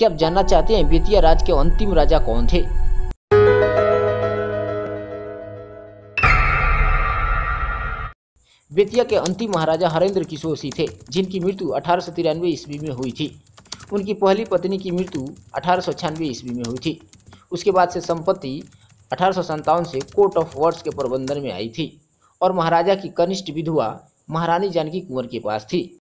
क्या आप जानना चाहते हैं बेतिया राज के अंतिम राजा कौन थे? बेतिया के अंतिम महाराजा हरेंद्र किशोर सिंह थे, जिनकी मृत्यु अठारह सौ तिरानवे ईस्वी में हुई थी। उनकी पहली पत्नी की मृत्यु अठारह सौ छियानवे ईस्वी में हुई थी। उसके बाद से संपत्ति अठारह से कोर्ट ऑफ़ वर्ड्स के प्रबंधन में आई थी और महाराजा की कनिष्ठ विधवा महारानी जानकी कुंवर के पास थी।